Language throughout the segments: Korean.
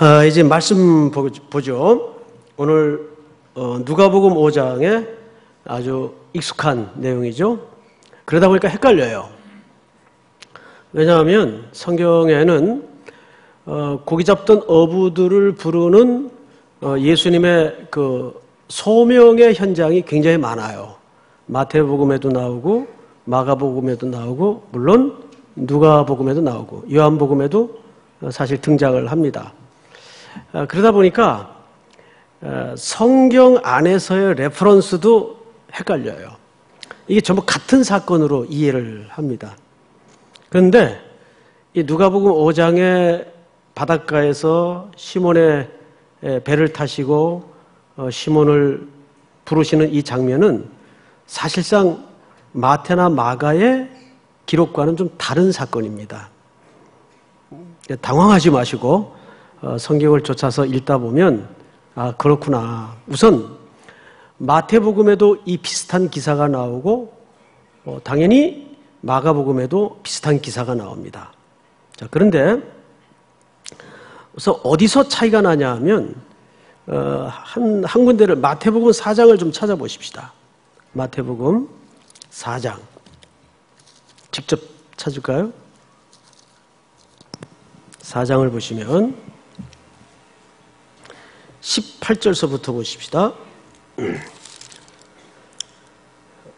아, 이제 말씀 보- 보죠. 오늘 어, 누가복음 5장에 아주 익숙한 내용이죠. 그러다 보니까 헷갈려요. 왜냐하면 성경에는 어, 고기 잡던 어부들을 부르는 어, 예수님의 그 소명의 현장이 굉장히 많아요. 마태복음에도 나오고 마가복음에도 나오고 물론 누가복음에도 나오고 요한복음에도 어, 사실 등장을 합니다. 아, 그러다 보니까 어, 성경 안에서의 reference도 헷갈려요. 이게 전부 같은 사건으로 이해를 합니다. 그런데 이 누가복음 5장의 바닷가에서 시몬의 에, 배를 타시고 어, 시몬을 부르시는 이 장면은 사실상 마태나 마가의 기록과는 좀 다른 사건입니다. 당황하지 마시고 어, 성경을 쫓아서 읽다 보면 아 그렇구나. 우선 마태복음에도 이 비슷한 기사가 나오고 어, 당연히 마가복음에도 비슷한 기사가 나옵니다. 자 그런데 우선 어디서 차이가 나냐 하면 어, 한, 한 군데를 마태복음 4장을 좀 찾아보십시다. 마태복음 4장 직접 찾을까요? 4장을 보시면 18절서부터 보십시다.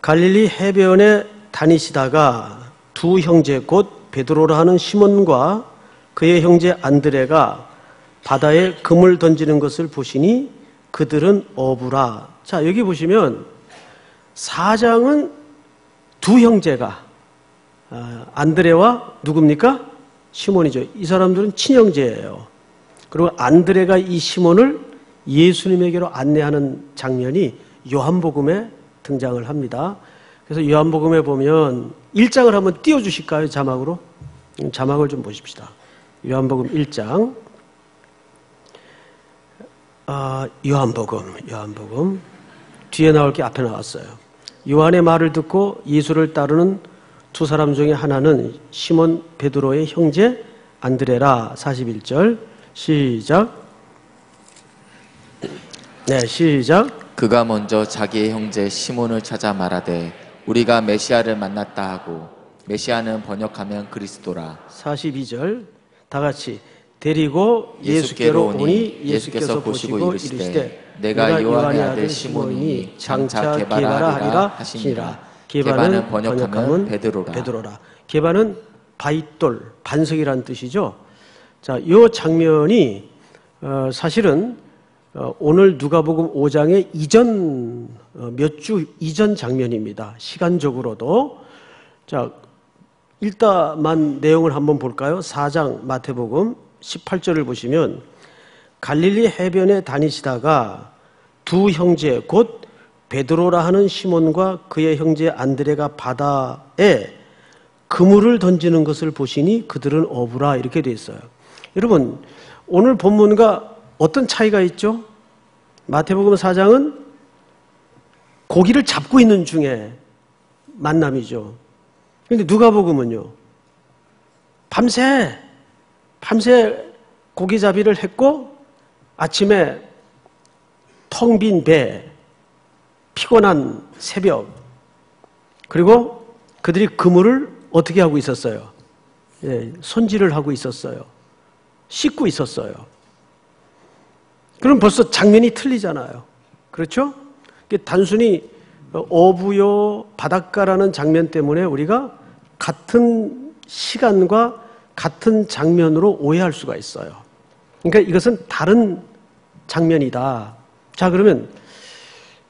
갈릴리 해변에 다니시다가 두 형제 곧 베드로라 하는 시몬과 그의 형제 안드레가 바다에 금을 던지는 것을 보시니 그들은 어부라. 자, 여기 보시면 사장은 두 형제가 아, 안드레와 누굽니까? 시몬이죠. 이 사람들은 친형제예요. 그리고 안드레가 이 시몬을 예수님에게로 안내하는 장면이 요한복음에 등장을 합니다. 그래서 요한복음에 보면 1장을 한번 띄워 주실까요? 자막으로? 음, 자막을 좀 보십시다. 요한복음 1장. 아, 요한복음, 요한복음. 뒤에 나올 게 앞에 나왔어요. 요한의 말을 듣고 예수를 따르는 두 사람 중에 하나는 시몬 베드로의 형제 안드레라 41절 시작 네 시작 그가 먼저 자기의 형제 시몬을 찾아 말하되 우리가 메시아를 만났다 하고 메시아는 번역하면 그리스도라 42절 다 같이 데리고 예수께로 오니 예수께서 보시고 이르시되 내가 요한의 아들 시몬이니 장차 게바라 하리라 하시니라 게바는 번역하면 베드로라. 베드로라. 게바는 바윗돌, 반석이라는 뜻이죠. 자, 이 장면이 어, 사실은 어, 오늘 누가복음 5장의 이전 어, 몇주 이전 장면입니다. 시간적으로도 자 일다만 내용을 한번 볼까요? 4장 마태복음 18절을 보시면 갈릴리 해변에 다니시다가 두 형제 곧 베드로라 하는 시몬과 그의 형제 안드레가 바다에 그물을 던지는 것을 보시니 그들은 어부라 이렇게 돼 있어요. 여러분 오늘 본문과 어떤 차이가 있죠? 마태복음 4장은 고기를 잡고 있는 중에 만남이죠. 근데 누가복음은요. 밤새 밤새 고기잡이를 했고 아침에 텅 빈 배, 피곤한 새벽, 그리고 그들이 그물을 어떻게 하고 있었어요? 예, 손질을 하고 있었어요. 씻고 있었어요. 그럼 벌써 장면이 틀리잖아요. 그렇죠? 단순히 어부요, 바닷가라는 장면 때문에 우리가 같은 시간과 같은 장면으로 오해할 수가 있어요. 그러니까 이것은 다른 장면이다. 자, 그러면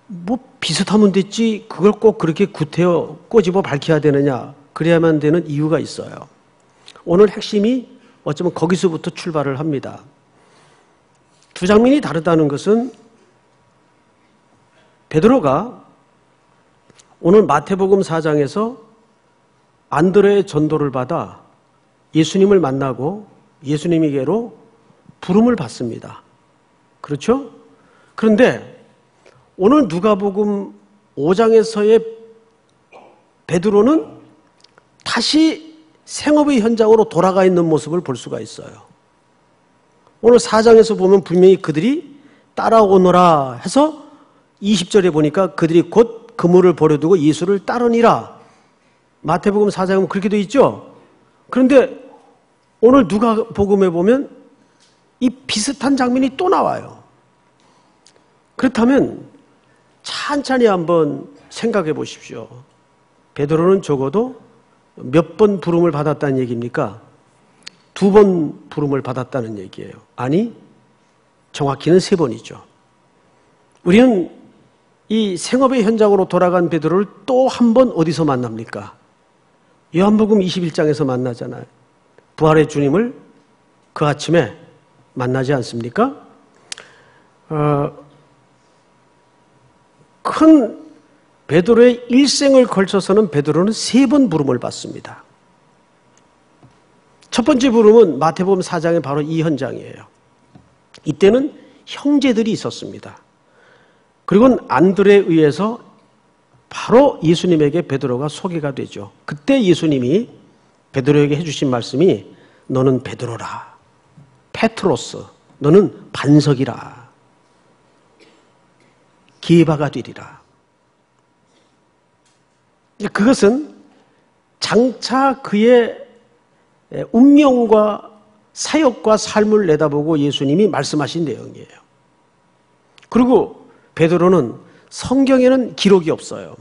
뭐 비슷하면 됐지 그걸 꼭 그렇게 구태여 꼬집어 밝혀야 되느냐 그래야만 되는 이유가 있어요. 오늘 핵심이 어쩌면 거기서부터 출발을 합니다. 두 장면이 다르다는 것은 베드로가 오늘 마태복음 4장에서 안드레의 전도를 받아 예수님을 만나고 예수님에게로 부름을 받습니다. 그렇죠? 그런데 오늘 누가복음 5장에서의 베드로는 다시 생업의 현장으로 돌아가 있는 모습을 볼 수가 있어요. 오늘 4장에서 보면 분명히 그들이 따라오너라 해서 20절에 보니까 그들이 곧 그물을 버려두고 예수를 따르니라. 마태복음 4장은 그렇게 돼 있죠? 그런데 오늘 누가 복음에 보면 이 비슷한 장면이 또 나와요. 그렇다면 찬찬히 한번 생각해 보십시오. 베드로는 적어도 몇 번 부름을 받았다는 얘기입니까? 두 번 부름을 받았다는 얘기예요. 아니, 정확히는 세 번이죠. 우리는 이 생업의 현장으로 돌아간 베드로를 또 한 번 어디서 만납니까? 요한복음 21장에서 만나잖아요. 부활의 주님을 그 아침에 만나지 않습니까? 어, 큰 베드로의 일생을 걸쳐서는 베드로는 세 번 부름을 받습니다. 첫 번째 부름은 마태복음 4장의 바로 이 현장이에요. 이때는 형제들이 있었습니다. 그리고 안들에 의해서 바로 예수님에게 베드로가 소개가 되죠. 그때 예수님이 베드로에게 해주신 말씀이 너는 베드로라. 페트로스. 너는 반석이라. 기바가 되리라. 그것은 장차 그의 운명과 사역과 삶을 내다보고 예수님이 말씀하신 내용이에요. 그리고 베드로는 성경에는 기록이 없어요.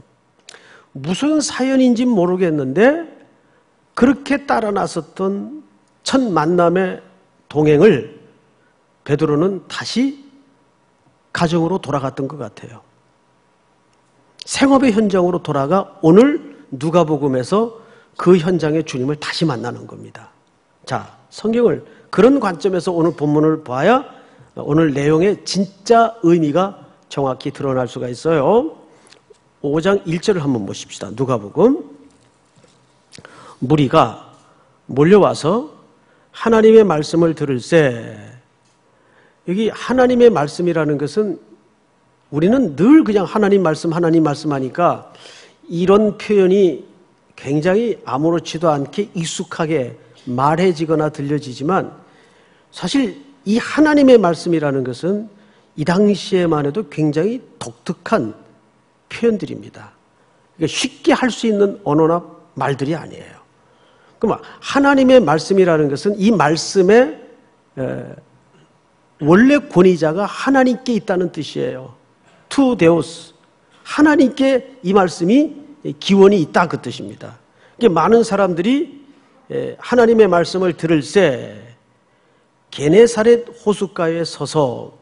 무슨 사연인지 모르겠는데 그렇게 따라 나섰던 첫 만남의 동행을 베드로는 다시 가정으로 돌아갔던 것 같아요. 생업의 현장으로 돌아가 오늘 누가복음에서 그 현장의 주님을 다시 만나는 겁니다. 자, 성경을 그런 관점에서 오늘 본문을 봐야 오늘 내용의 진짜 의미가 정확히 드러날 수가 있어요. 5장 1절을 한번 보십시다. 누가복음 무리가 몰려와서 하나님의 말씀을 들을세 여기 하나님의 말씀이라는 것은 우리는 늘 그냥 하나님 말씀 하나님 말씀 하니까 이런 표현이 굉장히 아무렇지도 않게 익숙하게 말해지거나 들려지지만 사실 이 하나님의 말씀이라는 것은 이 당시에만 해도 굉장히 독특한 표현들입니다. 그러니까 쉽게 할 수 있는 언어나 말들이 아니에요. 그럼 하나님의 말씀이라는 것은 이 말씀의 원래 권위자가 하나님께 있다는 뜻이에요. τοῦ θεοῦ. 하나님께 이 말씀이 기원이 있다 그 뜻입니다. 많은 사람들이 하나님의 말씀을 들을 때 게네사렛 호숫가에 서서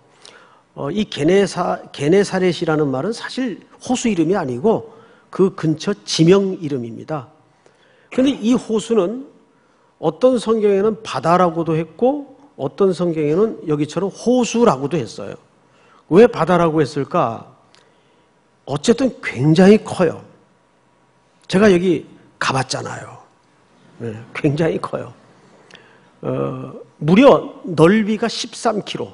어, 이 게네사, 게네사렛이라는 말은 사실 호수 이름이 아니고 그 근처 지명 이름입니다. 그런데 이 호수는 어떤 성경에는 바다라고도 했고 어떤 성경에는 여기처럼 호수라고도 했어요. 왜 바다라고 했을까? 어쨌든 굉장히 커요. 제가 여기 가봤잖아요. 네, 굉장히 커요. 어, 무려 넓이가 13km,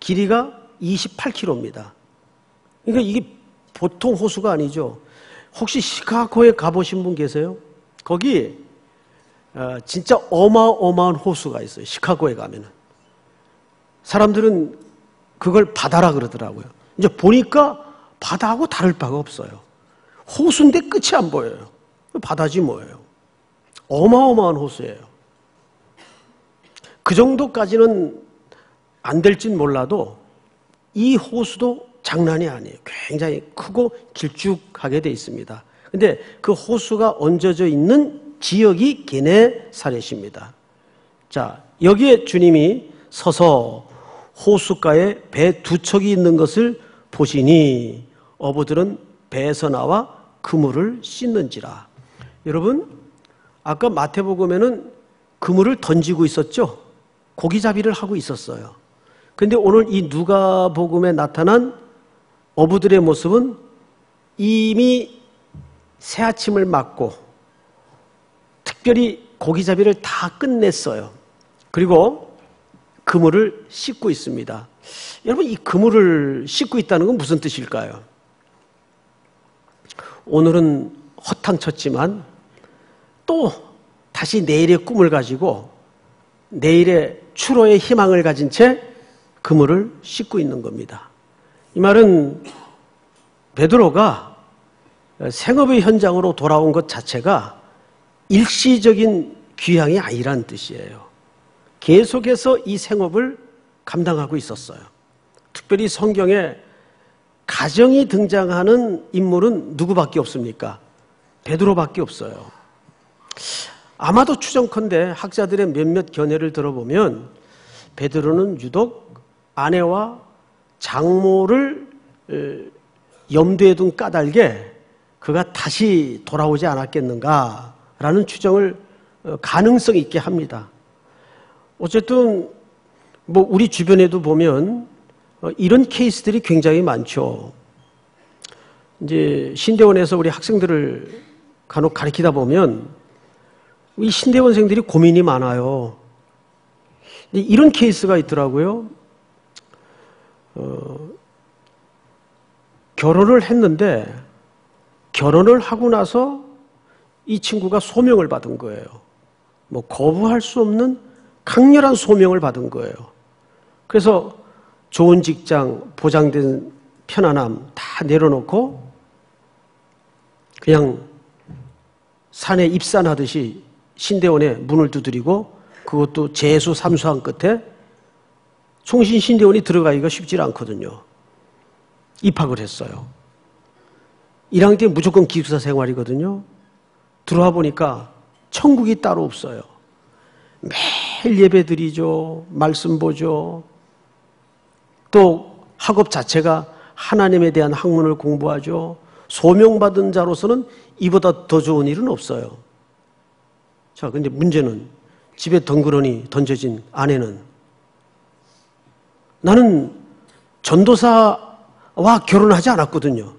길이가 28km입니다. 그러니까 이게 보통 호수가 아니죠. 혹시 시카고에 가보신 분 계세요? 거기 어, 진짜 어마어마한 호수가 있어요. 시카고에 가면은. 사람들은 그걸 바다라 그러더라고요. 이제 보니까 바다하고 다를 바가 없어요. 호수인데 끝이 안 보여요. 바다지 뭐예요. 어마어마한 호수예요. 그 정도까지는 안 될진 몰라도 이 호수도 장난이 아니에요. 굉장히 크고 길쭉하게 돼 있습니다. 근데 그 호수가 얹어져 있는 지역이 게네사렛입니다. 자, 여기에 주님이 서서 호숫가에 배 두 척이 있는 것을 보시니 어부들은 배에서 나와 그물을 씻는지라. 여러분, 아까 마태복음에는 그물을 던지고 있었죠? 고기잡이를 하고 있었어요. 근데 오늘 이 누가복음에 나타난 어부들의 모습은 이미 새 아침을 맞고 특별히 고기잡이를 다 끝냈어요. 그리고 그물을 씻고 있습니다. 여러분 이 그물을 씻고 있다는 건 무슨 뜻일까요? 오늘은 허탕쳤지만 또 다시 내일의 꿈을 가지고 내일의 추로의 희망을 가진 채 그물을 씻고 있는 겁니다. 이 말은 베드로가 생업의 현장으로 돌아온 것 자체가 일시적인 귀향이 아니란 뜻이에요. 계속해서 이 생업을 감당하고 있었어요. 특별히 성경에 가정이 등장하는 인물은 누구밖에 없습니까? 베드로밖에 없어요. 아마도 추정컨대 학자들의 몇몇 견해를 들어보면 베드로는 유독 아내와 장모를 염두에 둔 까닭에 그가 다시 돌아오지 않았겠는가라는 추정을 어, 가능성 있게 합니다. 어쨌든 뭐 우리 주변에도 보면 어, 이런 케이스들이 굉장히 많죠. 이제 신대원에서 우리 학생들을 간혹 가르치다 보면 이 신대원생들이 고민이 많아요. 이런 케이스가 있더라고요. 어, 결혼을 했는데 결혼을 하고 나서 이 친구가 소명을 받은 거예요. 뭐 거부할 수 없는 강렬한 소명을 받은 거예요. 그래서 좋은 직장, 보장된 편안함 다 내려놓고 그냥 산에 입산하듯이 신대원에 문을 두드리고 그것도 재수 삼수한 끝에 총신 신대원이 들어가기가 쉽지 않거든요. 입학을 했어요. 1학년 때 무조건 기숙사 생활이거든요. 들어와 보니까 천국이 따로 없어요. 매일 예배 드리죠. 말씀 보죠. 또 학업 자체가 하나님에 대한 학문을 공부하죠. 소명받은 자로서는 이보다 더 좋은 일은 없어요. 자, 근데 문제는 집에 덩그러니 던져진 아내는 나는 전도사와 결혼하지 않았거든요.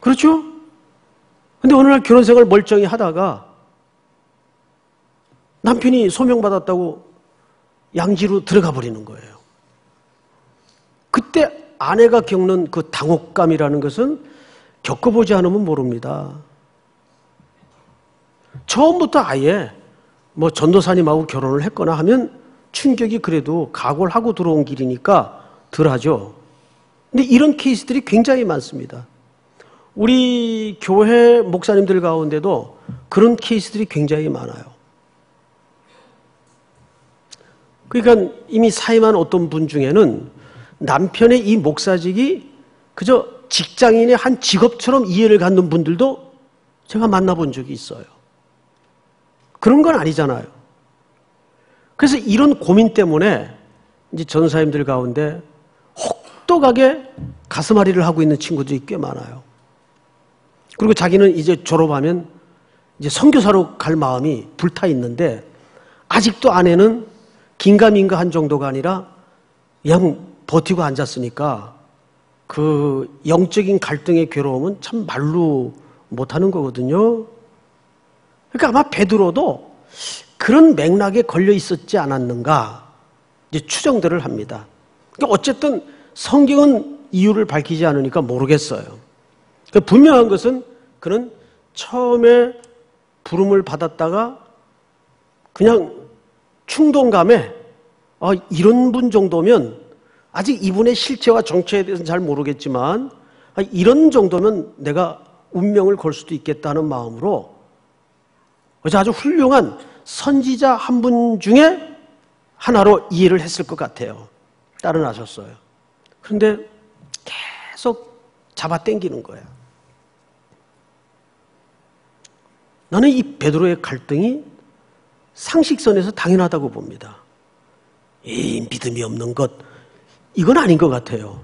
그렇죠? 근데 어느 날 결혼 생활 멀쩡히 하다가 남편이 소명받았다고 양지로 들어가 버리는 거예요. 그때 아내가 겪는 그 당혹감이라는 것은 겪어보지 않으면 모릅니다. 처음부터 아예 뭐 전도사님하고 결혼을 했거나 하면 충격이 그래도 각오를 하고 들어온 길이니까 덜 하죠. 근데 이런 케이스들이 굉장히 많습니다. 우리 교회 목사님들 가운데도 그런 케이스들이 굉장히 많아요. 그러니까 이미 사임한 어떤 분 중에는 남편의 이 목사직이 그저 직장인의 한 직업처럼 이해를 갖는 분들도 제가 만나본 적이 있어요. 그런 건 아니잖아요. 그래서 이런 고민 때문에 이제 전사님들 가운데 혹독하게 가슴앓이를 하고 있는 친구들이 꽤 많아요. 그리고 자기는 이제 졸업하면 이제 선교사로 갈 마음이 불타 있는데 아직도 아내는 긴가민가 한 정도가 아니라 그냥 버티고 앉았으니까 그 영적인 갈등의 괴로움은 참 말로 못하는 거거든요. 그러니까 아마 베드로도 그런 맥락에 걸려 있었지 않았는가 이제 추정들을 합니다. 그러니까 어쨌든 성경은 이유를 밝히지 않으니까 모르겠어요. 그러니까 분명한 것은 그는 처음에 부름을 받았다가 그냥 충동감에 아, 이런 분 정도면 아직 이분의 실체와 정체에 대해서는 잘 모르겠지만 아, 이런 정도면 내가 운명을 걸 수도 있겠다는 마음으로 아주 훌륭한 선지자 한 분 중에 하나로 이해를 했을 것 같아요. 따라나셨어요. 그런데 계속 잡아 당기는 거예요. 나는 이 베드로의 갈등이 상식선에서 당연하다고 봅니다. 이 믿음이 없는 것, 이건 아닌 것 같아요.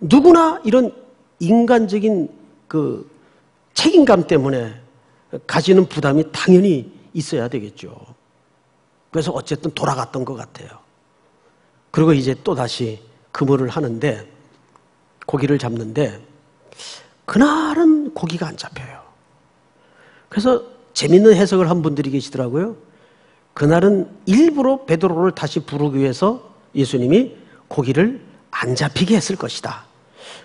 누구나 이런 인간적인 그 책임감 때문에 가지는 부담이 당연히 있어야 되겠죠. 그래서 어쨌든 돌아갔던 것 같아요. 그리고 이제 또 다시 그물을 하는데 고기를 잡는데 그날은 고기가 안 잡혀요. 그래서 재밌는 해석을 한 분들이 계시더라고요. 그날은 일부러 베드로를 다시 부르기 위해서 예수님이 고기를 안 잡히게 했을 것이다.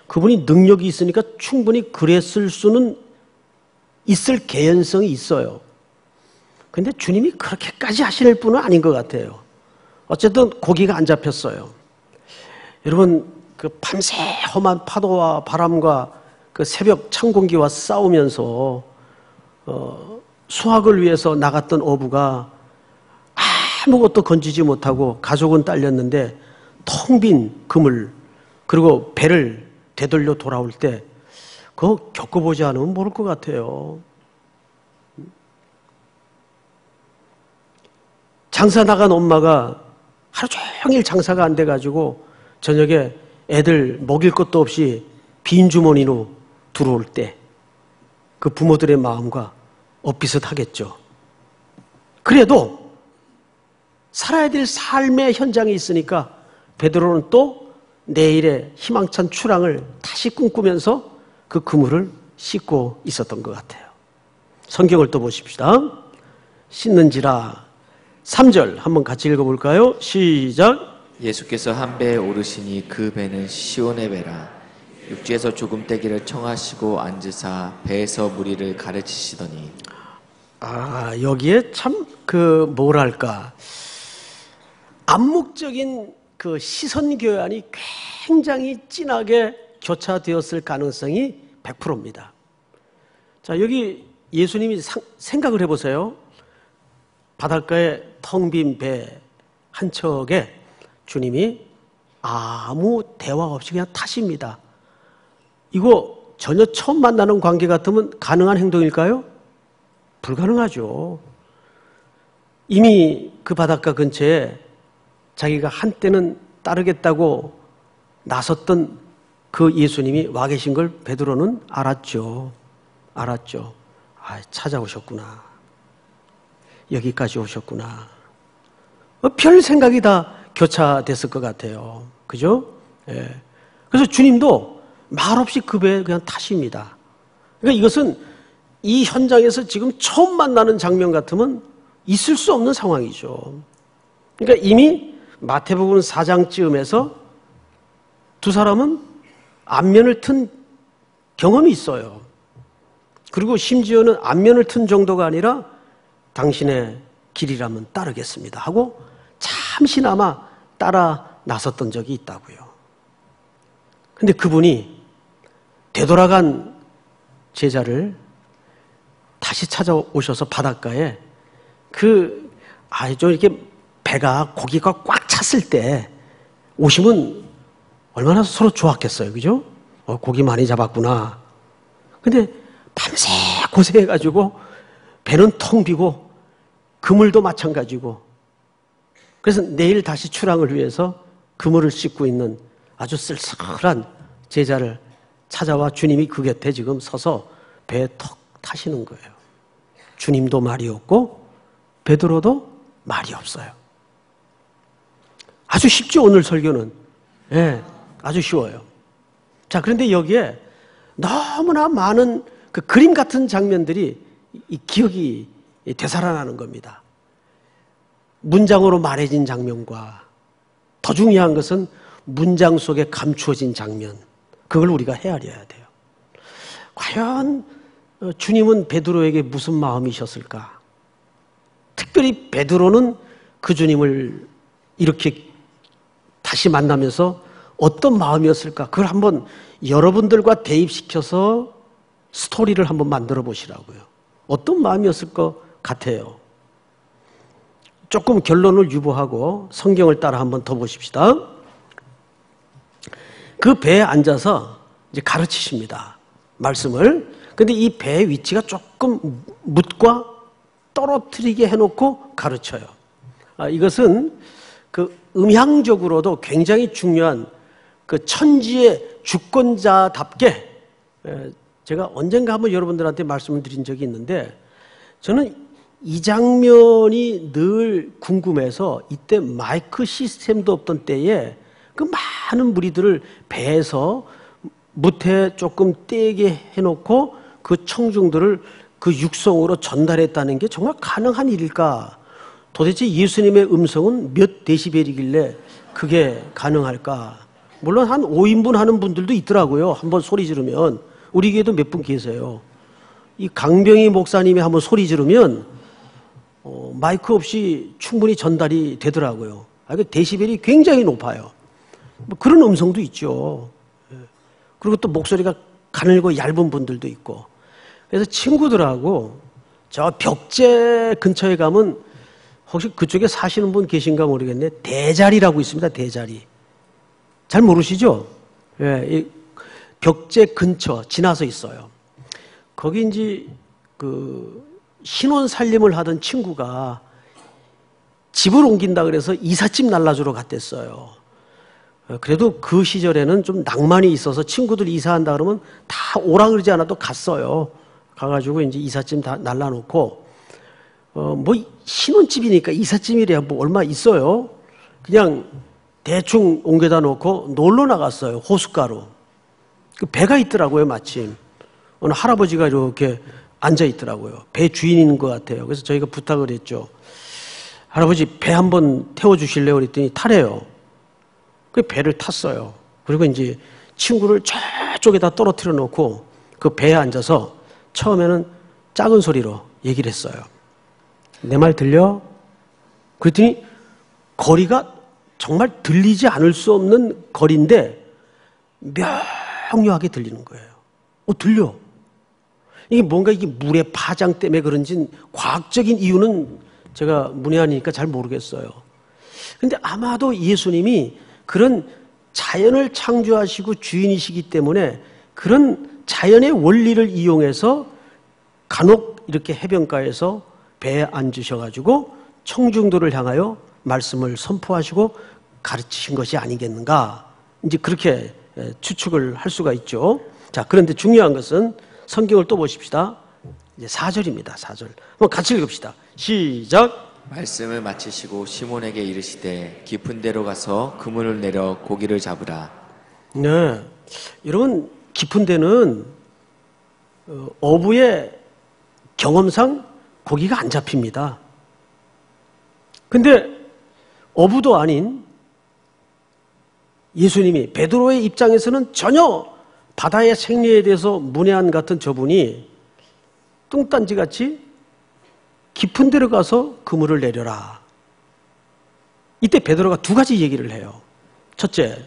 그분이 능력이 있으니까 충분히 그랬을 수는 있을 개연성이 있어요. 근데 주님이 그렇게까지 하실 분은 아닌 것 같아요. 어쨌든 고기가 안 잡혔어요. 여러분 그 밤새 험한 파도와 바람과 그 새벽 찬 공기와 싸우면서 어, 수확을 위해서 나갔던 어부가 아무것도 건지지 못하고 가족은 딸렸는데 텅 빈 그물 그리고 배를 되돌려 돌아올 때 그거 겪어보지 않으면 모를 것 같아요. 장사 나간 엄마가 하루 종일 장사가 안 돼가지고 저녁에 애들 먹일 것도 없이 빈 주머니로 들어올 때 그 부모들의 마음과 엇비슷하겠죠. 그래도 살아야 될 삶의 현장에 있으니까 베드로는 또 내일의 희망찬 출항을 다시 꿈꾸면서 그 그물을 씻고 있었던 것 같아요. 성경을 또 보십시다. 씻는지라 3절 한번 같이 읽어볼까요? 시작. 예수께서 한 배에 오르시니 그 배는 시온의 배라 육지에서 조금 떼기를 청하시고 앉으사 배에서 무리를 가르치시더니 아, 여기에 참 그 뭐랄까 암묵적인 그 시선 교환이 굉장히 진하게 교차되었을 가능성이 100%입니다. 자, 여기 예수님이 상, 생각을 해보세요. 바닷가에 텅 빈 배 한 척에 주님이 아무 대화 없이 그냥 타십니다. 이거 전혀 처음 만나는 관계 같으면 가능한 행동일까요? 불가능하죠. 이미 그 바닷가 근처에 자기가 한때는 따르겠다고 나섰던 그 예수님이 와 계신 걸 베드로는 알았죠. 알았죠. 아, 찾아오셨구나. 여기까지 오셨구나. 어, 별 생각이 다 교차됐을 것 같아요. 그죠? 예. 그래서 주님도 말없이 그 배에 그냥 타십니다. 그러니까 이것은 이 현장에서 지금 처음 만나는 장면 같으면 있을 수 없는 상황이죠. 그러니까 이미 마태복음 4장쯤에서 두 사람은 안면을 튼 경험이 있어요. 그리고 심지어는 안면을 튼 정도가 아니라 당신의 길이라면 따르겠습니다 하고 잠시나마 따라 나섰던 적이 있다고요. 근데 그분이 되돌아간 제자를 다시 찾아오셔서 바닷가에 그, 아, 좀 이렇게 배가 고기가 꽉 찼을 때 오시면 얼마나 서로 좋았겠어요. 그죠? 어, 고기 많이 잡았구나. 근데 밤새 고생해가지고 배는 텅 비고 그물도 마찬가지고 그래서 내일 다시 출항을 위해서 그물을 씻고 있는 아주 쓸쓸한 제자를 찾아와 주님이 그 곁에 지금 서서 배에 턱 타시는 거예요. 주님도 말이 없고 베드로도 말이 없어요. 아주 쉽죠 오늘 설교는. 예, 네, 아주 쉬워요. 자 그런데 여기에 너무나 많은 그 그림 같은 장면들이 이 기억이 되살아나는 겁니다. 문장으로 말해진 장면과 더 중요한 것은 문장 속에 감추어진 장면. 그걸 우리가 헤아려야 돼요. 과연 어, 주님은 베드로에게 무슨 마음이셨을까? 특별히 베드로는 그 주님을 이렇게 다시 만나면서 어떤 마음이었을까? 그걸 한번 여러분들과 대입시켜서 스토리를 한번 만들어 보시라고요. 어떤 마음이었을 것 같아요. 조금 결론을 유보하고 성경을 따라 한번 더 보십시다. 그 배에 앉아서 이제 가르치십니다. 말씀을. 근데 이 배의 위치가 조금 묻과 떨어뜨리게 해놓고 가르쳐요. 아, 이것은 그 음향적으로도 굉장히 중요한 그 천지의 주권자답게 제가 언젠가 한번 여러분들한테 말씀을 드린 적이 있는데 저는 이 장면이 늘 궁금해서 이때 마이크 시스템도 없던 때에 그 많은 무리들을 배에서 무태 조금 떼게 해놓고 그 청중들을 그 육성으로 전달했다는 게 정말 가능한 일일까? 도대체 예수님의 음성은 몇 데시벨이길래 그게 가능할까? 물론 한 5인분 하는 분들도 있더라고요. 한번 소리 지르면. 우리 교회도 몇 분 계세요. 이 강병희 목사님이 한번 소리 지르면 어, 마이크 없이 충분히 전달이 되더라고요. 아, 그 데시벨이 굉장히 높아요. 뭐 그런 음성도 있죠. 예. 그리고 또 목소리가 가늘고 얇은 분들도 있고. 그래서 친구들하고 저 벽제 근처에 가면 혹시 그쪽에 사시는 분 계신가 모르겠네. 대자리라고 있습니다. 대자리. 잘 모르시죠? 예, 벽제 근처 지나서 있어요. 거기 이제 그 신혼 살림을 하던 친구가 집을 옮긴다 그래서 이삿짐 날라주러 갔댔어요. 어, 그래도 그 시절에는 좀 낭만이 있어서 친구들 이사한다 그러면 다 오라 그러지 않아도 갔어요. 가가지고 이제 이삿짐 다 날라놓고, 어, 뭐 신혼집이니까 이삿짐이래야 뭐 얼마 있어요. 그냥 대충 옮겨다 놓고 놀러 나갔어요. 호숫가로. 그 배가 있더라고요, 마침. 어느 할아버지가 이렇게 앉아 있더라고요. 배 주인인 것 같아요. 그래서 저희가 부탁을 했죠. 할아버지 배 한번 태워 주실래요? 그랬더니 타래요. 그 배를 탔어요. 그리고 이제 친구를 저쪽에다 떨어뜨려 놓고 그 배에 앉아서 처음에는 작은 소리로 얘기를 했어요. 내 말 들려? 그랬더니 거리가 정말 들리지 않을 수 없는 거리인데 명료하게 들리는 거예요. 어, 들려. 이게 뭔가 이게 물의 파장 때문에 그런지 과학적인 이유는 제가 문외한이니까 잘 모르겠어요. 근데 아마도 예수님이 그런 자연을 창조하시고 주인이시기 때문에 그런 자연의 원리를 이용해서 간혹 이렇게 해변가에서 배에 앉으셔가지고 청중도를 향하여 말씀을 선포하시고 가르치신 것이 아니겠는가. 이제 그렇게 추측을 할 수가 있죠. 자, 그런데 중요한 것은 성경을 또 보십시다. 이제 4절입니다. 4절. 한번 같이 읽읍시다. 시작. 말씀을 마치시고 시몬에게 이르시되 깊은 데로 가서 그물을 내려 고기를 잡으라. 네. 여러분, 깊은 데는 어, 어부의 경험상 고기가 안 잡힙니다. 근데 어부도 아닌 예수님이 베드로의 입장에서는 전혀 바다의 생리에 대해서 문외한 같은 저분이 뚱딴지 같이 깊은 데로 가서 그물을 내려라. 이때 베드로가 두 가지 얘기를 해요. 첫째,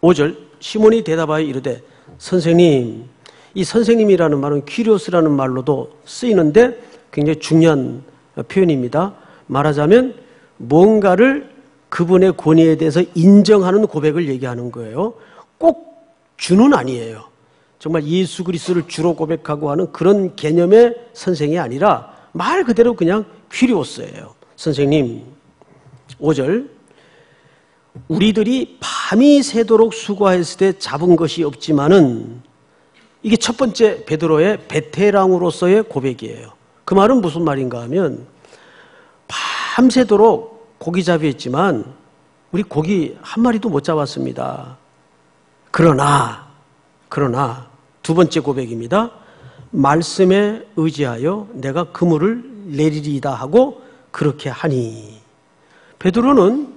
5절 시몬이 대답하여 이르되 선생님 이 선생님이라는 말은 퀴리오스라는 말로도 쓰이는데 굉장히 중요한 표현입니다. 말하자면 뭔가를 그분의 권위에 대해서 인정하는 고백을 얘기하는 거예요. 꼭 주는 아니에요. 정말 예수 그리스도를 주로 고백하고 하는 그런 개념의 선생이 아니라 말 그대로 그냥 퀴리오스예요. 선생님, 5절. 우리들이 밤이 새도록 수고했을 때 잡은 것이 없지만은 이게 첫 번째 베드로의 베테랑으로서의 고백이에요. 그 말은 무슨 말인가 하면 밤새도록 고기 잡이했지만 우리 고기 한 마리도 못 잡았습니다. 그러나 그러나 두 번째 고백입니다. 말씀에 의지하여 내가 그물을 내리리다 하고 그렇게 하니 베드로는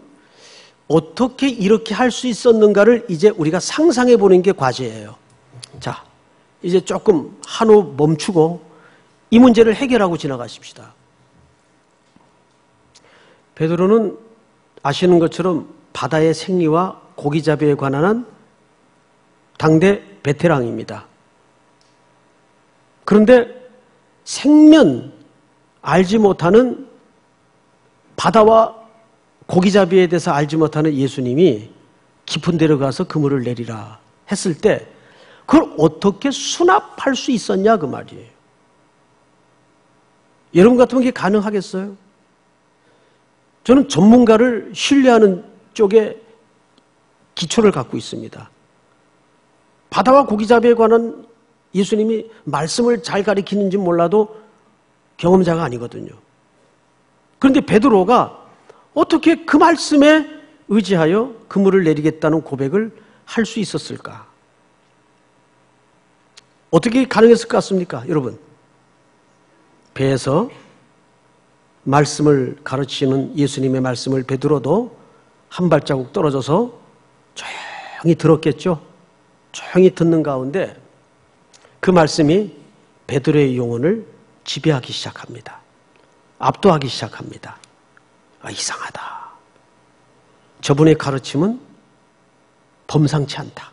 어떻게 이렇게 할 수 있었는가를 이제 우리가 상상해 보는 게 과제예요. 자, 이제 조금 한호 멈추고 이 문제를 해결하고 지나가십시다. 베드로는 아시는 것처럼 바다의 생리와 고기잡이에 관한 당대 베테랑입니다. 그런데 생면 알지 못하는 바다와 고기잡이에 대해서 알지 못하는 예수님이 깊은 데로 가서 그물을 내리라 했을 때 그걸 어떻게 수납할 수 있었냐 그 말이에요. 여러분 같으면 이게 가능하겠어요? 저는 전문가를 신뢰하는 쪽에 기초를 갖고 있습니다. 바다와 고기잡이에 관한 예수님이 말씀을 잘 가리키는지 몰라도 경험자가 아니거든요. 그런데 베드로가 어떻게 그 말씀에 의지하여 그물을 내리겠다는 고백을 할 수 있었을까? 어떻게 가능했을 것 같습니까, 여러분? 배에서 말씀을 가르치는 예수님의 말씀을 베드로도 한 발자국 떨어져서 조용히 들었겠죠. 조용히 듣는 가운데 그 말씀이 베드로의 영혼을 지배하기 시작합니다. 압도하기 시작합니다. 아, 이상하다. 저분의 가르침은 범상치 않다.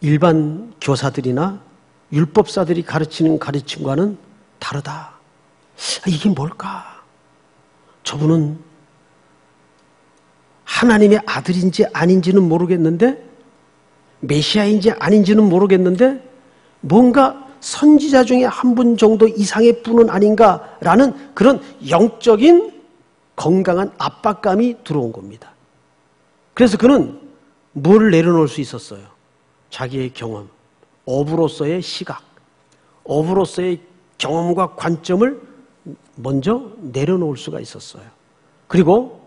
일반 교사들이나 율법사들이 가르치는 가르침과는 다르다. 아, 이게 뭘까? 저분은 하나님의 아들인지 아닌지는 모르겠는데, 메시아인지 아닌지는 모르겠는데, 뭔가 선지자 중에 한 분 정도 이상의 분은 아닌가라는 그런 영적인 건강한 압박감이 들어온 겁니다. 그래서 그는 뭘 내려놓을 수 있었어요? 자기의 경험, 업으로서의 시각, 업으로서의 경험과 관점을 먼저 내려놓을 수가 있었어요. 그리고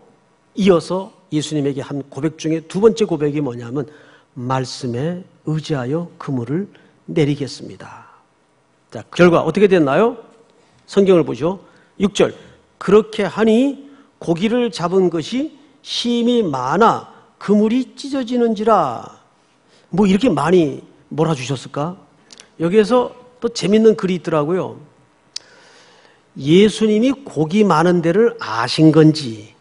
이어서 예수님에게 한 고백 중에 두 번째 고백이 뭐냐면 말씀에 의지하여 그물을 내리겠습니다. 자, 결과 어떻게 됐나요? 성경을 보죠. 6절. 그렇게 하니 고기를 잡은 것이 힘이 많아 그물이 찢어지는지라. 뭐 이렇게 많이 몰아주셨을까? 여기에서 또 재밌는 글이 있더라고요. 예수님이 고기 많은 데를 아신 건지,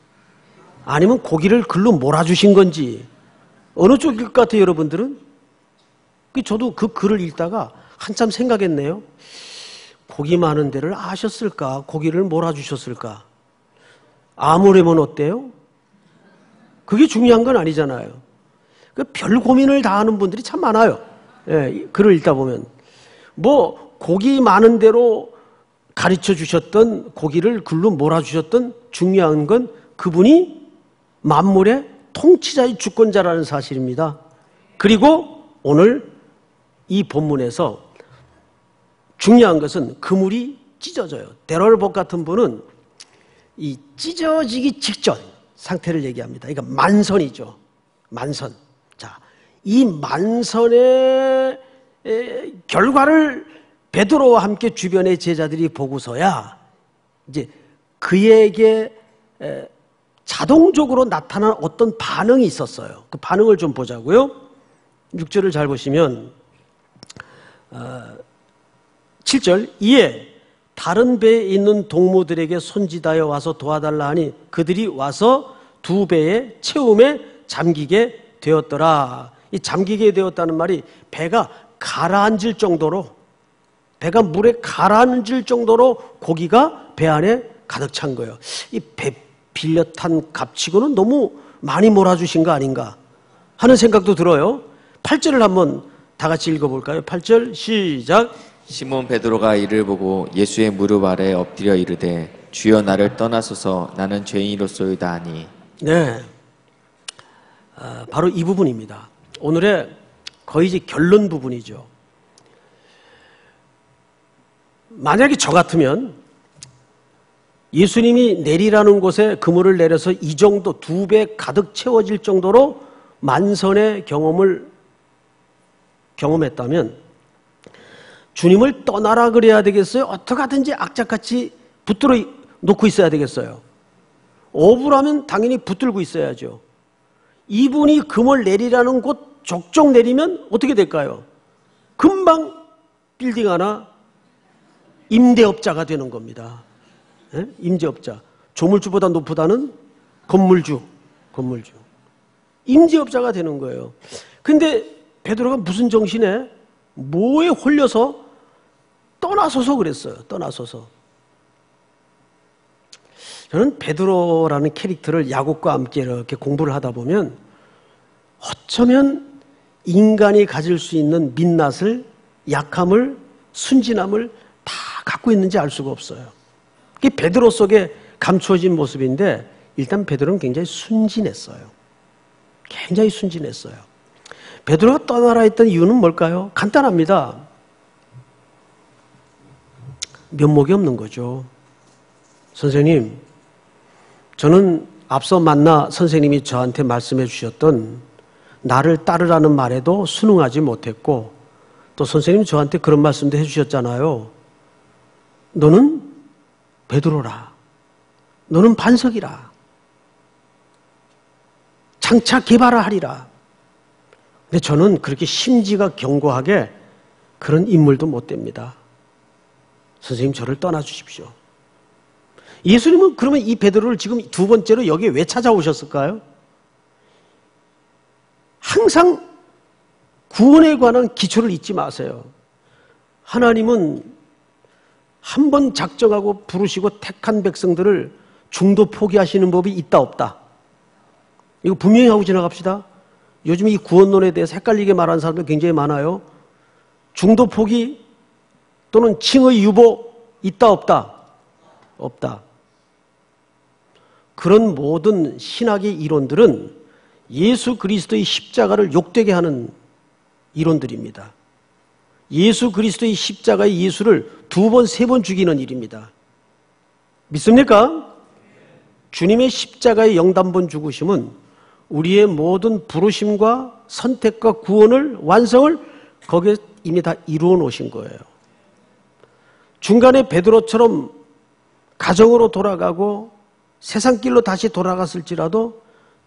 아니면 고기를 글로 몰아주신 건지, 어느 쪽일 것 같아요, 여러분들은? 그 저도 그 글을 읽다가 한참 생각했네요. 고기 많은 데를 아셨을까? 고기를 몰아주셨을까? 아무래면 어때요? 그게 중요한 건 아니잖아요. 그별 고민을 다 하는 분들이 참 많아요. 예, 글을 읽다 보면. 뭐, 고기 많은 대로 가르쳐 주셨던 고기를 글로 몰아 주셨던 중요한 건 그분이 만물의 통치자의 주권자라는 사실입니다. 그리고 오늘 이 본문에서 중요한 것은 그물이 찢어져요. 데럴복 같은 분은 이 찢어지기 직전 상태를 얘기합니다. 그러니까 만선이죠. 만선. 자, 이 만선의 결과를 베드로와 함께 주변의 제자들이 보고서야 이제 그에게 자동적으로 나타난 어떤 반응이 있었어요. 그 반응을 좀 보자고요. 6절을 잘 보시면 7절 어, 이에 다른 배에 있는 동무들에게 손짓하여 와서 도와달라 하니 그들이 와서 두 배의 채움에 잠기게 되었더라. 이 잠기게 되었다는 말이 배가 가라앉을 정도로 배가 물에 가라앉을 정도로 고기가 배 안에 가득 찬 거예요. 이 배 빌려 탄 값치고는 너무 많이 몰아주신 거 아닌가 하는 생각도 들어요. 8절을 한번 다 같이 읽어볼까요? 8절 시작. 시몬 베드로가 이를 보고 예수의 무릎 아래 엎드려 이르되 주여 나를 떠나소서 나는 죄인이로소이다 하니 네 아, 바로 이 부분입니다 오늘의 거의 이제 결론 부분이죠 만약에 저 같으면 예수님이 내리라는 곳에 그물을 내려서 이 정도 두 배 가득 채워질 정도로 만선의 경험을 경험했다면 주님을 떠나라 그래야 되겠어요? 어떻게 하든지 악착같이 붙들어 놓고 있어야 되겠어요? 억울하면 당연히 붙들고 있어야죠. 이분이 금을 내리라는 곳 족족 내리면 어떻게 될까요? 금방 빌딩 하나 임대업자가 되는 겁니다. 네? 임대업자. 조물주보다 높보다는 건물주. 건물주. 임대업자가 되는 거예요. 근데 베드로가 무슨 정신에 뭐에 홀려서 떠나서서 그랬어요. 떠나서서. 저는 베드로라는 캐릭터를 야곱과 함께 이렇게 공부를 하다 보면 어쩌면 인간이 가질 수 있는 민낯을, 약함을, 순진함을 다 갖고 있는지 알 수가 없어요. 이게 베드로 속에 감추어진 모습인데 일단 베드로는 굉장히 순진했어요. 굉장히 순진했어요. 베드로가 떠나라 했던 이유는 뭘까요? 간단합니다. 면목이 없는 거죠. 선생님, 저는 앞서 만나 선생님이 저한테 말씀해 주셨던 나를 따르라는 말에도 순응하지 못했고 또 선생님 저한테 그런 말씀도 해 주셨잖아요. 너는 베드로라. 너는 반석이라. 장차 개발하리라. 근데 저는 그렇게 심지가 견고하게 그런 인물도 못 됩니다. 선생님 저를 떠나 주십시오. 예수님은 그러면 이 베드로를 지금 두 번째로 여기에 왜 찾아오셨을까요? 항상 구원에 관한 기초를 잊지 마세요. 하나님은 한 번 작정하고 부르시고 택한 백성들을 중도 포기하시는 법이 있다 없다. 이거 분명히 하고 지나갑시다. 요즘 이 구원론에 대해서 헷갈리게 말하는 사람들 굉장히 많아요. 중도 포기 또는 칭의 유보 있다 없다? 없다. 그런 모든 신학의 이론들은 예수 그리스도의 십자가를 욕되게 하는 이론들입니다. 예수 그리스도의 십자가의 예수를 두 번, 세 번 죽이는 일입니다. 믿습니까? 주님의 십자가의 영단번 죽으심은 우리의 모든 부르심과 선택과 구원을, 완성을 거기에 이미 다 이루어 놓으신 거예요. 중간에 베드로처럼 가정으로 돌아가고 세상 길로 다시 돌아갔을지라도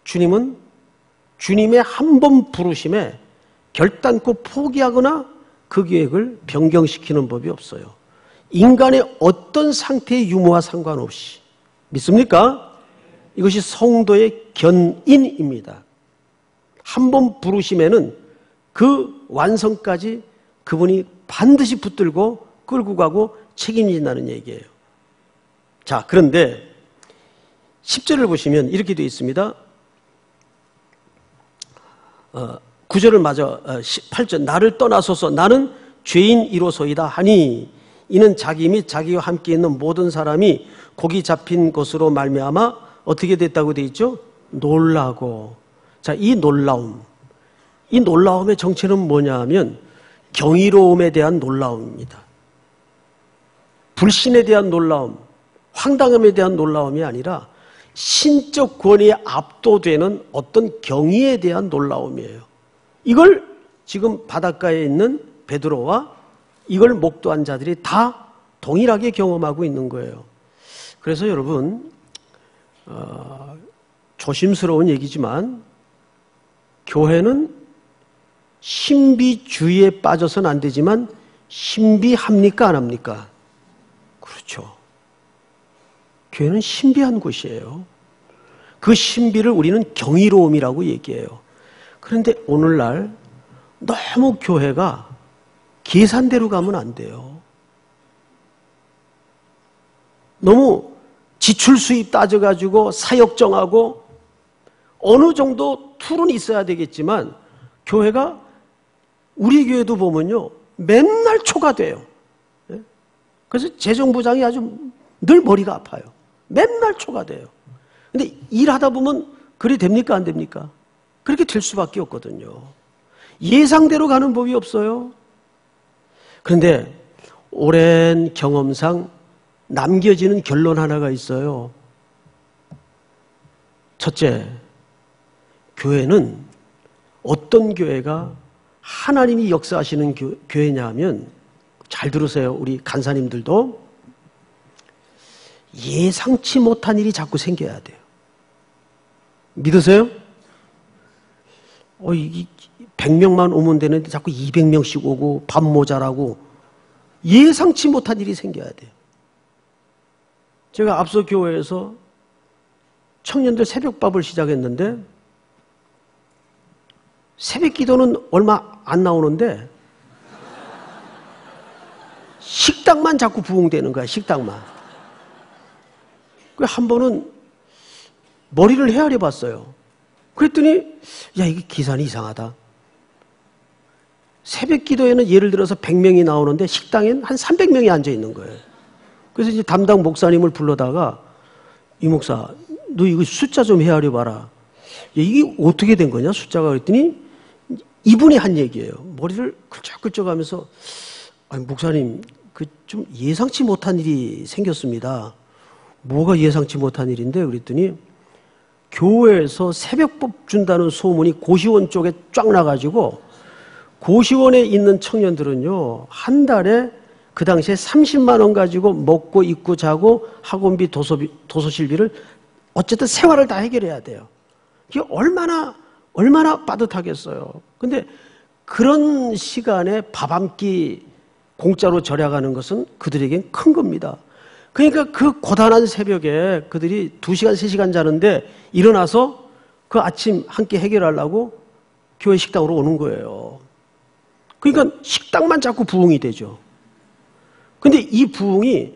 주님은 주님의 한 번 부르심에 결단코 포기하거나 그 계획을 변경시키는 법이 없어요. 인간의 어떤 상태의 유무와 상관없이 믿습니까? 이것이 성도의 견인입니다. 한 번 부르심에는 그 완성까지 그분이 반드시 붙들고 끌고 가고 책임진다는 얘기예요. 자, 그런데 10절을 보시면 이렇게 되어 있습니다. 어, 9절을 맞아 8절 어, 나를 떠나소서 나는 죄인이로소이다 하니 이는 자기 및 자기와 함께 있는 모든 사람이 고기 잡힌 것으로 말미암아 어떻게 됐다고 되어 있죠? 놀라고 자 이 놀라움 이 놀라움의 정체는 뭐냐하면 경이로움에 대한 놀라움입니다. 불신에 대한 놀라움, 황당함에 대한 놀라움이 아니라 신적 권위에 압도되는 어떤 경의에 대한 놀라움이에요. 이걸 지금 바닷가에 있는 베드로와 이걸 목도한 자들이 다 동일하게 경험하고 있는 거예요. 그래서 여러분 어, 조심스러운 얘기지만 교회는 신비주의에 빠져서는 안 되지만 신비합니까 안 합니까? 그렇죠. 교회는 신비한 곳이에요. 그 신비를 우리는 경이로움이라고 얘기해요. 그런데 오늘날 너무 교회가 계산대로 가면 안 돼요. 너무 지출 수입 따져가지고 사역 정하고 어느 정도 툴은 있어야 되겠지만 교회가 우리 교회도 보면요 맨날 초과돼요. 예? 그래서 재정부장이 아주 늘 머리가 아파요. 맨날 초과돼요. 근데 일하다 보면 그리 됩니까 안 됩니까? 그렇게 될 수밖에 없거든요. 예상대로 가는 법이 없어요. 그런데 오랜 경험상 남겨지는 결론 하나가 있어요. 첫째, 교회는 어떤 교회가 하나님이 역사하시는 교, 회냐 하면 잘 들으세요. 우리 간사님들도 예상치 못한 일이 자꾸 생겨야 돼요. 믿으세요? 어, 이 100명만 오면 되는데 자꾸 200명씩 오고 밥 모자라고 예상치 못한 일이 생겨야 돼요. 제가 앞서 교회에서 청년들 새벽밥을 시작했는데 새벽 기도는 얼마 안 나오는데 식당만 자꾸 부흥되는 거야, 식당만. 그한 번은 머리를 헤아려 봤어요. 그랬더니 야 이게 기산이 이상하다. 새벽 기도에는 예를 들어서 100명이 나오는데 식당엔 한 300명이 앉아 있는 거예요. 그래서 이제 담당 목사님을 불러다가 이 목사 너 이거 숫자 좀 헤아려 봐라. 이게 어떻게 된 거냐 숫자가 그랬더니 이분이 한 얘기예요. 머리를 긁적긁적 하면서 아니 목사님 그 좀 예상치 못한 일이 생겼습니다. 뭐가 예상치 못한 일인데 그랬더니 교회에서 새벽법 준다는 소문이 고시원 쪽에 쫙 나가지고 고시원에 있는 청년들은요 한 달에 그 당시에 30만 원 가지고 먹고 입고 자고 학원비 도서비 도서실비를 어쨌든 생활을 다 해결해야 돼요. 이게 얼마나 얼마나 빠듯하겠어요. 근데 그런 시간에 밥 한 끼 공짜로 절약하는 것은 그들에겐 큰 겁니다. 그러니까 그 고단한 새벽에 그들이 2시간, 3시간 자는데 일어나서 그 아침 한끼 해결하려고 교회 식당으로 오는 거예요. 그러니까 식당만 자꾸 부흥이 되죠. 근데 이 부흥이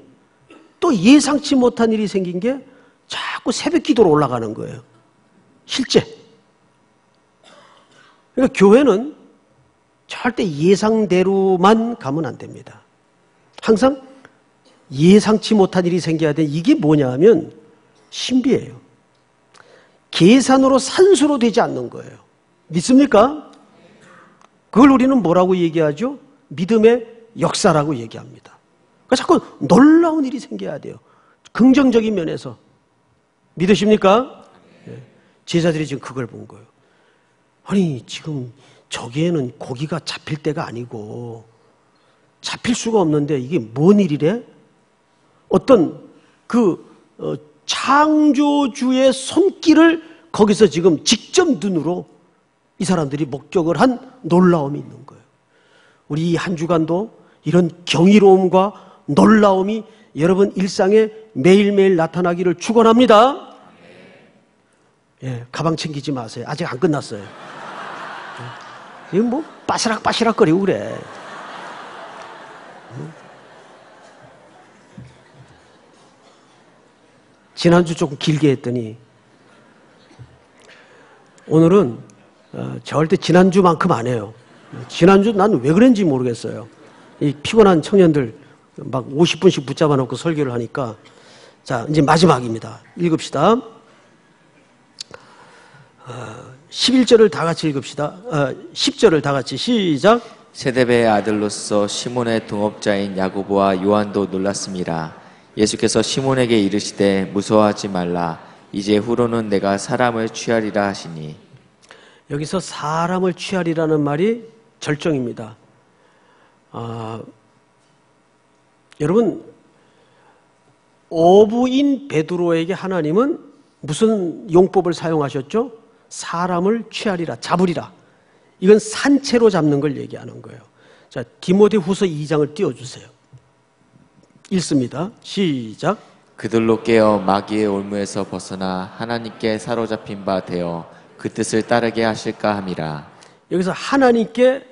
또 예상치 못한 일이 생긴 게 자꾸 새벽 기도로 올라가는 거예요. 실제. 그러니까 교회는 절대 예상대로만 가면 안 됩니다. 항상 예상치 못한 일이 생겨야 돼. 이게 뭐냐 하면 신비예요. 계산으로 산수로 되지 않는 거예요. 믿습니까? 그걸 우리는 뭐라고 얘기하죠? 믿음의 역사라고 얘기합니다. 그러니까 자꾸 놀라운 일이 생겨야 돼요. 긍정적인 면에서. 믿으십니까? 네. 제자들이 지금 그걸 본 거예요. 아니, 지금 저기에는 고기가 잡힐 때가 아니고 잡힐 수가 없는데 이게 뭔 일이래? 어떤 그 어, 창조주의 손길을 거기서 지금 직접 눈으로 이 사람들이 목격을 한 놀라움이 있는 거예요. 우리 한 주간도 이런 경이로움과 놀라움이 여러분 일상에 매일매일 나타나기를 축원합니다. 예, 가방 챙기지 마세요. 아직 안 끝났어요. 이거 뭐 빠시락빠시락거리고 그래. 지난주 조금 길게 했더니 오늘은 어, 절대 지난주만큼 안 해요. 지난주 난 왜 그런지 모르겠어요. 이 피곤한 청년들 막 50분씩 붙잡아 놓고 설교를 하니까 자, 이제 마지막입니다. 읽읍시다. 어, 11절을 다 같이 읽읍시다. 어, 10절을 다 같이 시작. 세대배의 아들로서 시몬의 동업자인 야고보와 요한도 놀랐습니다. 예수께서 시몬에게 이르시되 무서워하지 말라. 이제 후로는 내가 사람을 취하리라 하시니. 여기서 사람을 취하리라는 말이 절정입니다. 아, 여러분 어부인 베드로에게 하나님은 무슨 용법을 사용하셨죠? 사람을 취하리라, 잡으리라. 이건 산채로 잡는 걸 얘기하는 거예요. 자, 디모데 후서 2장을 띄워주세요. 읽습니다. 시작. 그들로 깨어 마귀의 올무에서 벗어나 하나님께 사로잡힌 바 되어 그 뜻을 따르게 하실까 함이라. 여기서 하나님께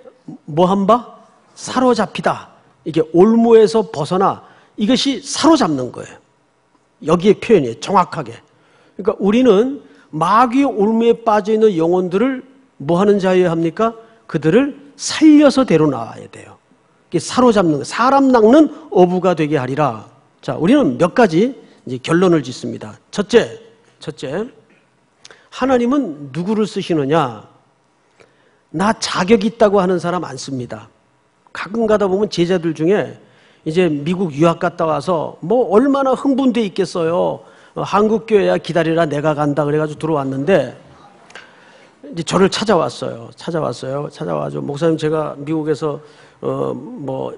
뭐한 바? 사로잡히다. 이게 올무에서 벗어나 이것이 사로잡는 거예요. 여기에 표현이에요. 정확하게. 그러니까 우리는 마귀의 올무에 빠져 있는 영혼들을 뭐 하는 자여야 합니까? 그들을 살려서 데려나와야 돼요. 사로잡는 사람 낚는 어부가 되게 하리라. 자, 우리는 몇 가지 이제 결론을 짓습니다. 첫째, 첫째, 하나님은 누구를 쓰시느냐? 나 자격 있다고 하는 사람 안 씁니다. 가끔 가다 보면 제자들 중에 이제 미국 유학 갔다 와서 뭐 얼마나 흥분돼 있겠어요. 어, 한국 교회야 기다리라 내가 간다 그래가지고 들어왔는데 이제 저를 찾아왔어요. 찾아왔어요. 찾아와서 목사님 제가 미국에서 어 뭐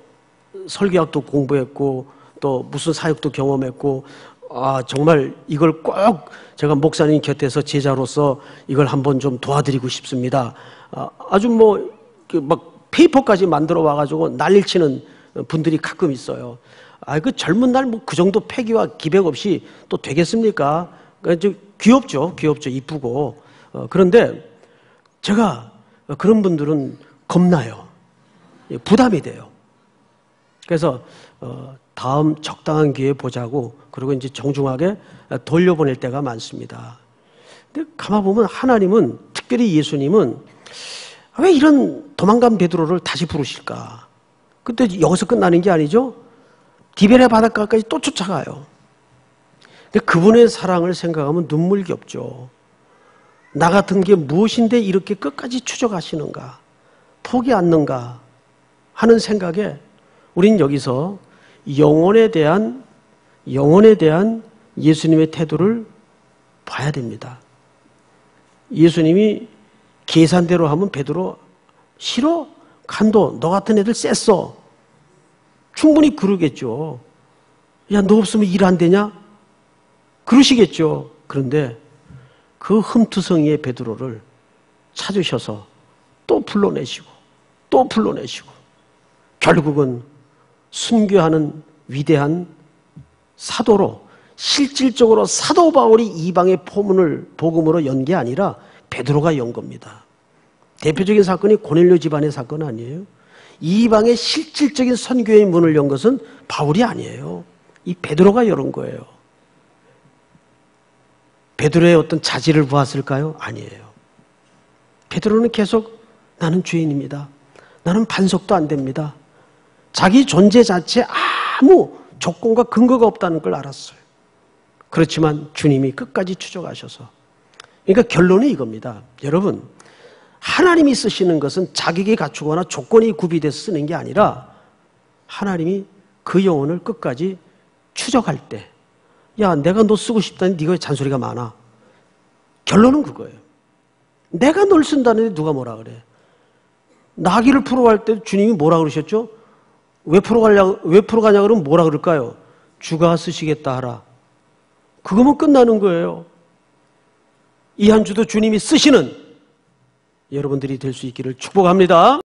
설교학도 공부했고 또 무슨 사역도 경험했고 아 정말 이걸 꼭 제가 목사님 곁에서 제자로서 이걸 한번 좀 도와드리고 싶습니다. 아, 아주 뭐막 그 페이퍼까지 만들어 와가지고 난리치는 분들이 가끔 있어요. 아, 그 젊은 날 뭐 그 정도 패기와 기백 없이 또 되겠습니까? 그러니까 귀엽죠. 귀엽죠. 이쁘고. 어, 그런데 제가 그런 분들은 겁나요. 예, 부담이 돼요. 그래서 어, 다음 적당한 기회에 보자고 그리고 이제 정중하게 돌려보낼 때가 많습니다. 근데 가만 보면 하나님은 특별히 예수님은 왜 이런 도망간 베드로를 다시 부르실까? 근데 여기서 끝나는 게 아니죠. 디베레 바닷가까지 또 쫓아가요. 근데 그분의 사랑을 생각하면 눈물이 겹죠. 나 같은 게 무엇인데 이렇게 끝까지 추적하시는가? 포기 않는가? 하는 생각에 우린 여기서 영혼에 대한 영혼에 대한 예수님의 태도를 봐야 됩니다. 예수님이 계산대로 하면 베드로 싫어? 간도 너 같은 애들 셌어. 충분히 그러겠죠. 야, 너 없으면 일 안 되냐? 그러시겠죠. 그런데 그 흠투성이의 베드로를 찾으셔서 또 불러내시고 또 불러내시고 결국은 순교하는 위대한 사도로 실질적으로 사도 바울이 이방의 포문을 복음으로 연 게 아니라 베드로가 연 겁니다. 대표적인 사건이 고넬료 집안의 사건 아니에요. 이방의 실질적인 선교의 문을 연 것은 바울이 아니에요. 이 베드로가 열은 거예요. 베드로의 어떤 자질을 보았을까요? 아니에요. 베드로는 계속 나는 죄인입니다. 나는 반석도 안 됩니다. 자기 존재 자체에 아무 조건과 근거가 없다는 걸 알았어요. 그렇지만 주님이 끝까지 추적하셔서. 그러니까 결론은 이겁니다. 여러분, 하나님이 쓰시는 것은 자격이 갖추거나 조건이 구비돼서 쓰는 게 아니라 하나님이 그 영혼을 끝까지 추적할 때, 야, 내가 너 쓰고 싶다니 네가 왜 잔소리가 많아. 결론은 그거예요. 내가 널 쓴다는데 누가 뭐라 그래. 나귀를 풀어갈 때 주님이 뭐라 그러셨죠? 왜 풀어 가냐, 왜 풀어 가냐 그러면 뭐라 그럴까요? 주가 쓰시겠다 하라. 그거면 끝나는 거예요. 이 한 주도 주님이 쓰시는 여러분들이 될 수 있기를 축복합니다.